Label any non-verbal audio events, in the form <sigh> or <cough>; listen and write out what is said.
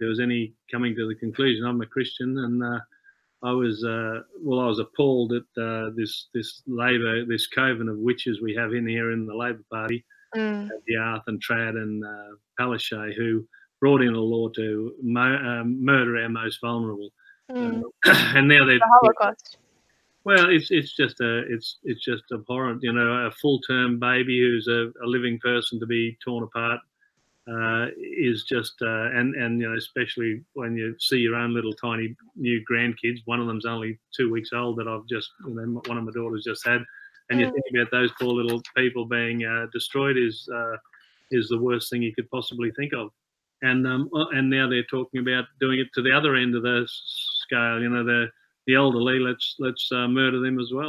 there was any coming to the conclusion. I'm a Christian, and uh, I was uh, well, I was appalled at uh, this this Labor, this coven of witches we have in here in the Labor Party, Mm. D'Ath and Trad and uh, Palaszczuk, who brought in a law to mo- um, murder our most vulnerable. Mm. <clears throat> and now they're The Holocaust. well, it's it's just a it's it's just abhorrent. You know, a full term baby who's a, a living person to be torn apart uh, is just uh, and and you know especially when you see your own little tiny new grandkids. One of them's only two weeks old that I've just you know one of my daughters just had, and you Mm. think about those poor little people being uh, destroyed is uh, is the worst thing you could possibly think of. And um, uh, and now they're talking about doing it to the other end of the scale. You know, the the elderly. Let's let's uh, murder them as well.